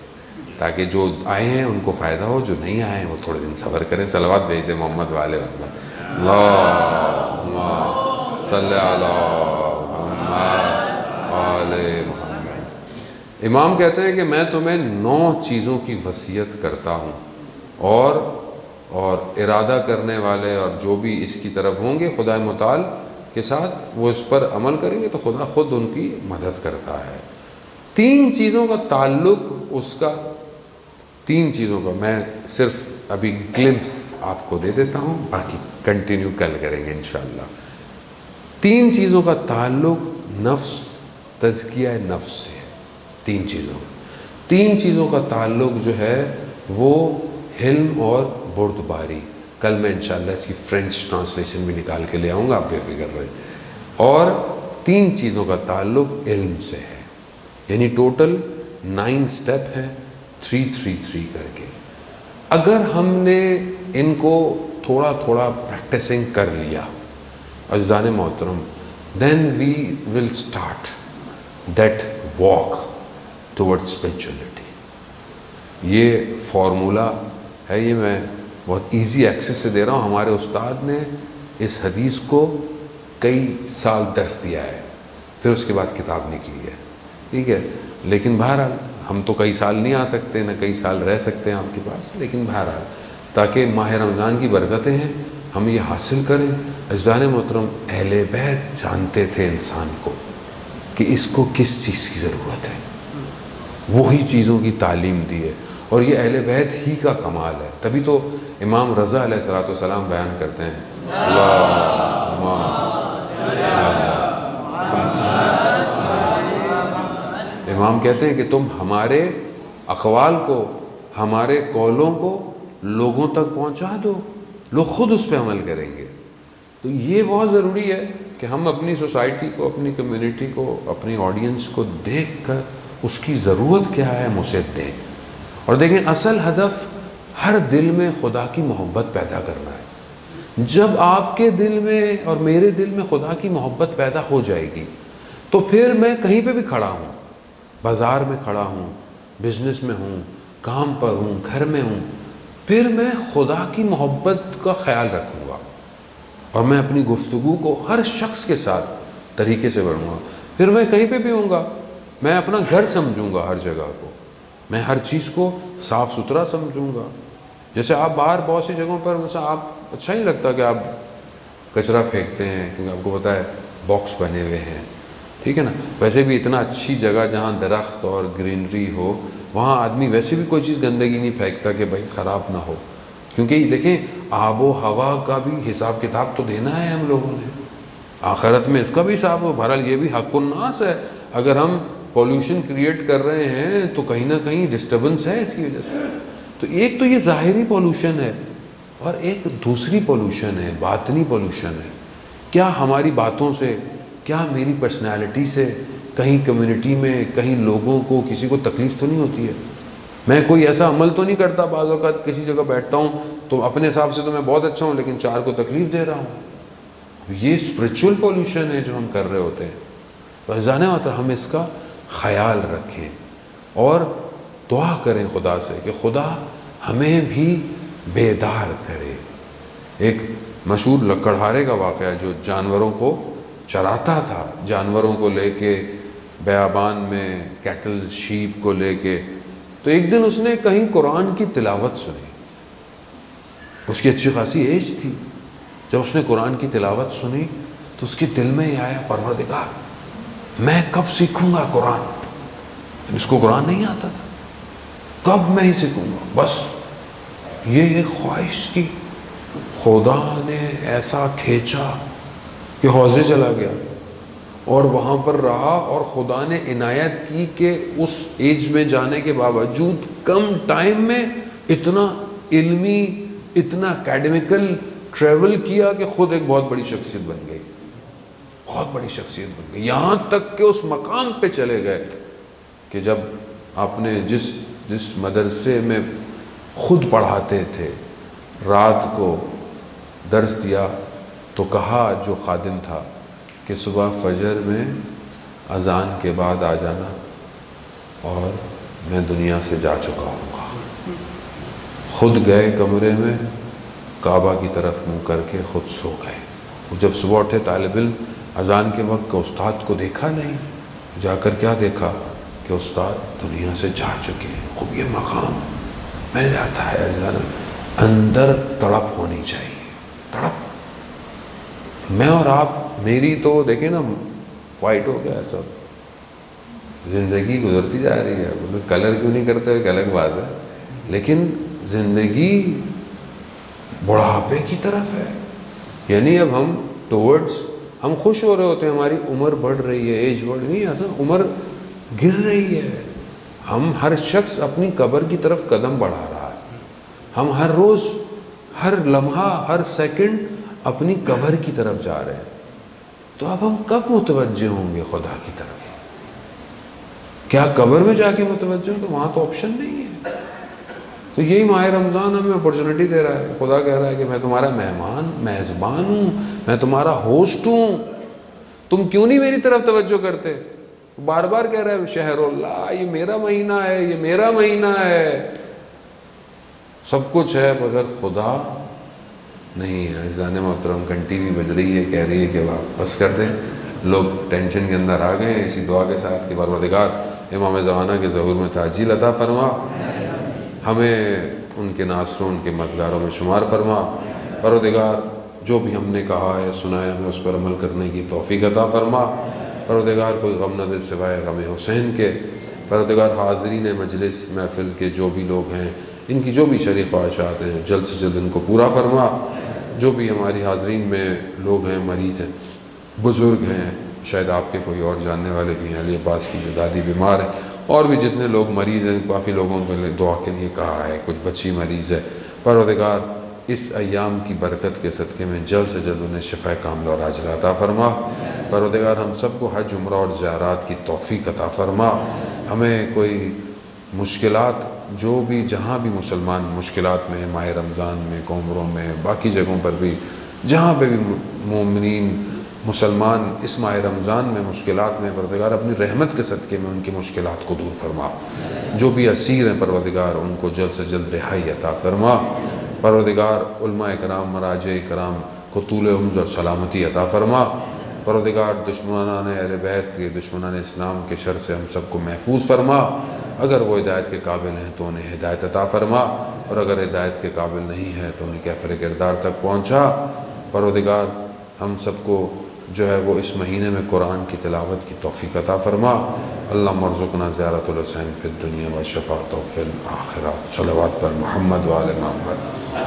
تاکہ جو آئے ہیں ان کو فائدہ ہو، جو نہیں آئے ہیں وہ تھوڑے دن صبر کریں۔ سلوات بھیج دیں محمد والے اللہ صلی محمد۔ امام کہتے ہیں کہ میں تمہیں نو چیزوں کی وصیت کرتا ہوں۔ اور اور ارادہ کرنے والے اور جو بھی اس کی طرف ہوں گے خدا مطال کے ساتھ وہ اس پر عمل کریں گے تو خدا خود ان کی مدد کرتا ہے۔ تین چیزوں کا تعلق اس کا، تین چیزوں کا، میں صرف ابھی گلمس آپ کو دے دیتا ہوں، باقی کنٹینیو کل کریں گے انشاءاللہ۔ تین چیزوں کا تعلق نفس، تزکیہ نفس سے۔ ہے تین چیزوں۔ تین چیزوں کا تعلق جو ہے وہ حلم اور بردباری کل میں انشاءاللہ اس کی فرینچ ٹرانسلیشن بھی نکال کے لے آؤں گا، آپ بے فکر رہے اور تین چیزوں کا تعلق علم سے ہے۔ یعنی ٹوٹل نائن سٹیپ ہے تھری تھری تھری کر کے۔ اگر ہم نے ان کو تھوڑا تھوڑا پریکٹسنگ کر لیا اجزان محترم then we will start that walk towards spirituality یہ فارمولہ ہے یہ میں بہت ایزی ایکسس سے دے رہا ہوں۔ ہمارے استاد نے اس حدیث کو کئی سال درس دیا ہے، پھر اس کے بعد کتاب نکلی ہے۔ ٹھیک ہے، لیکن بہرحال ہم تو کئی سال نہیں آ سکتے، نہ کئی سال رہ سکتے ہیں آپ کے پاس، لیکن بہرحال تاکہ ماہ رمضان کی برکتیں ہیں، ہم یہ حاصل کریں۔ اجزان محترم، اہل بیت جانتے تھے انسان کو کہ اس کو کس چیز کی ضرورت ہے۔ وہی چیزوں کی تعلیم دی ہے۔ اور یہ اہل بیت ہی کا کمال ہے۔ تبھی تو امام رضا علیہ السلاۃ والسلام بیان کرتے ہیں۔ امام کہتے ہیں کہ تم ہمارے اقوال کو، ہمارے قولوں کو لوگوں تک پہنچا دو۔ لوگ خود اس پہ عمل کریں گے۔ تو یہ بہت ضروری ہے کہ ہم اپنی سوسائٹی کو، اپنی کمیونٹی کو، اپنی آڈینس کو دیکھ کر اس کی ضرورت کیا ہے ہم اسے دیں۔ اور دیکھیں، اصل ہدف ہر دل میں خدا کی محبت پیدا کرنا ہے۔ جب آپ کے دل میں اور میرے دل میں خدا کی محبت پیدا ہو جائے گی، تو پھر میں کہیں پہ بھی کھڑا ہوں۔ بازار میں کھڑا ہوں، بزنس میں ہوں، کام پر ہوں، گھر میں ہوں، پھر میں خدا کی محبت کا خیال رکھوں گا۔ اور میں اپنی گفتگو کو ہر شخص کے ساتھ طریقے سے بڑھوں گا۔ پھر میں کہیں پہ بھی ہوں گا، میں اپنا گھر سمجھوں گا ہر جگہ کو۔ میں ہر چیز کو صاف ستھرا سمجھوں گا۔ جیسے آپ باہر بہت سی جگہوں پر مثلا آپ اچھا ہی لگتا کہ آپ کچرا پھینکتے ہیں، کیونکہ آپ کو پتا ہے باکس بنے ہوئے ہیں۔ ٹھیک ہے نا؟ ویسے بھی اتنا اچھی جگہ جہاں درخت اور گرینری ہو، وہاں آدمی ویسے بھی کوئی چیز گندگی نہیں پھینکتا کہ بھائی خراب نہ ہو۔ کیونکہ یہ دیکھیں، آب و ہوا کا بھی حساب کتاب تو دینا ہے ہم لوگوں نے۔ آخرت میں اس کا بھی حساب ہو، بہرحال یہ بھی حق الناس ہے۔ اگر ہم پولوشن کریٹ کر رہے ہیں تو کہیں نہ کہیں ڈسٹربنس ہے اس کی وجہ سے۔ تو ایک تو یہ ظاہری پولوشن ہے اور ایک دوسری پولوشن ہے، باطنی پولوشن ہے۔ کیا ہماری باتوں سے، کیا میری پرسنالٹی سے کہیں کمیونٹی میں، کہیں لوگوں کو کسی کو تکلیف تو نہیں ہوتی ہے؟ میں کوئی ایسا عمل تو نہیں کرتا بعض اوقات کسی جگہ بیٹھتا ہوں تو اپنے حساب سے تو میں بہت اچھا ہوں لیکن چار کو تکلیف دے رہا ہوں۔ یہ اسپریچول پولوشن ہے جو ہم کر رہے ہوتے ہیں۔ تو ازانے ہوتا ہم اس کا خیال رکھیں اور دعا کریں خدا سے کہ خدا ہمیں بھی بیدار کرے۔ ایک مشہور لکڑہارے کا واقعہ جو جانوروں کو چراتا تھا، جانوروں کو لے کے بیابان میں، کیٹل شیپ کو لے کے، تو ایک دن اس نے کہیں قرآن کی تلاوت سنی۔ اس کی اچھی خاصی ایج تھی۔ جب اس نے قرآن کی تلاوت سنی تو اس کے دل میں ہی آیا، پروردگار میں کب سیکھوں گا قرآن؟ یعنی اس کو قرآن نہیں آتا تھا۔ کب میں ہی سیکھوں گا؟ بس یہ ایک خواہش کی۔ خدا نے ایسا کھینچا کہ حوضے چلا گیا۔ اور وہاں پر رہا اور خدا نے عنایت کی کہ اس ایج میں جانے کے باوجود کم ٹائم میں اتنا علمی، اتنا اکیڈمیکل ٹریول کیا کہ خود ایک بہت بڑی شخصیت بن گئی۔ بہت بڑی شخصیت بن گئی۔ یہاں تک کہ اس مقام پہ چلے گئے کہ جب آپ نے جس جس مدرسے میں خود پڑھاتے تھے، رات کو درس دیا تو کہا جو خادم تھا کہ صبح فجر میں اذان کے بعد آ جانا اور میں دنیا سے جا چکا ہوں۔ گا خود گئے کمرے میں، کعبہ کی طرف منہ کر کے خود سو گئے۔ وہ جب صبح اٹھے، طالب علم اذان کے وقت استاد کو دیکھا نہیں، جا کر کیا دیکھا کہ استاد دنیا سے جا چکے ہیں۔ خوب یہ مقام مل جاتا ہے اندر تڑپ ہونی چاہیے۔ تڑپ۔ میں اور آپ، میری تو دیکھیں نا وائٹ ہو گیا سب۔ زندگی گزرتی جا رہی ہے۔ کلر کیوں نہیں کرتے؟ ایک الگ بات ہے۔ لیکن زندگی بڑھاپے کی طرف ہے۔ یعنی اب ہم ٹورڈز ہم خوش ہو رہے ہوتے ہیں، ہماری عمر بڑھ رہی ہے ایج بڑھ رہی ہے ایسا عمر گر رہی ہے۔ ہم ہر شخص اپنی قبر کی طرف قدم بڑھا رہا ہے۔ ہم ہر روز، ہر لمحہ، ہر سیکنڈ اپنی قبر کی طرف جا رہے ہیں۔ تو اب ہم کب متوجہ ہوں گے خدا کی طرف؟ کیا قبر میں جا کے متوجہ ہوں تو وہاں تو آپشن نہیں ہے۔ تو یہی ماہ رمضان ہمیں اپرچونٹی دے رہا ہے۔ خدا کہہ رہا ہے کہ میں تمہارا مہمان میزبان ہوں، میں تمہارا ہوسٹ ہوں۔ تم کیوں نہیں میری طرف توجہ کرتے؟ بار بار کہہ رہا ہے شہر اللہ یہ میرا مہینہ ہے، یہ میرا مہینہ ہے۔ سب کچھ ہے، مگر خدا نہیں ہے۔ زان محترم، گھنٹی بھی بج رہی ہے، کہہ رہی ہے کہ واپس کر دیں۔ لوگ ٹینشن کے اندر آ گئے اسی دعا کے ساتھ کہ پروردگار امام زمانہ کے ظہور میں تاجیل عطا فرما۔ ہمیں ان کے ناصروں، ان کے مددگاروں میں شمار فرما۔ پروردگار، جو بھی ہم نے کہا ہے، سنا ہے، ہمیں اس پر عمل کرنے کی توفیق عطا فرما۔ پروردگار، کوئی غم نہ دل سوائے غم حسین کے۔ پروردگار، حاضرین مجلس، محفل کے جو بھی لوگ ہیں، ان کی جو بھی شریک خواہشات ہیں، جلد سے جلد ان کو پورا فرما۔ جو بھی ہماری حاضرین میں لوگ ہیں، مریض ہیں، بزرگ ہیں، شاید آپ کے کوئی اور جاننے والے بھی ہیں، علی عباس کی جو دادی بیمار ہے اور بھی جتنے لوگ مریض ہیں، کافی لوگوں کے لیے دعا کے لیے کہا ہے، کچھ بچی مریض ہے۔ پروردگار، اس ایام کی برکت کے صدقے میں جلد سے جلد انہیں شفا کامل اور عاجل عطا فرما۔ پروردگار، ہم سب کو حج، عمرہ اور زیارات کی توفیق عطا فرما۔ ہمیں کوئی مشکلات، جو بھی، جہاں بھی مسلمان مشکلات میں، ماہ رمضان میں کومروں میں، باقی جگہوں پر بھی، جہاں پہ بھی مومنین مسلمان اس ماہ رمضان میں مشکلات میں پروردگار اپنی رحمت کے صدقے میں ان کی مشکلات کو دور فرما۔ جو بھی اسیر ہیں پروردگار، ان کو جلد سے جلد رہائی عطا فرما۔ پروردگار، علماء کرام، مراجع کرام کو طول عمر اور سلامتی عطا فرما۔ پروردگار، دشمنان اہل بیت کے دشمنان اسلام کے شر سے ہم سب کو محفوظ فرما۔ اگر وہ ہدایت کے قابل ہیں تو انہیں ہدایت عطا فرما۔ اور اگر ہدایت کے قابل نہیں ہے تو انہیں کیفر کردار تک پہنچا۔ پروردگار، ہم سب کو جو ہے وہ اس مہینے میں قرآن کی تلاوت کی توفیق عطا فرما۔ اللہ مرزقنا زیارت الحسین فی الدنیا و شفا و فی الاخرہ صلوات پر محمد وال محمد۔